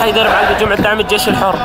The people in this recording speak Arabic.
حيدر مع جمعة دعم الجيش الحر.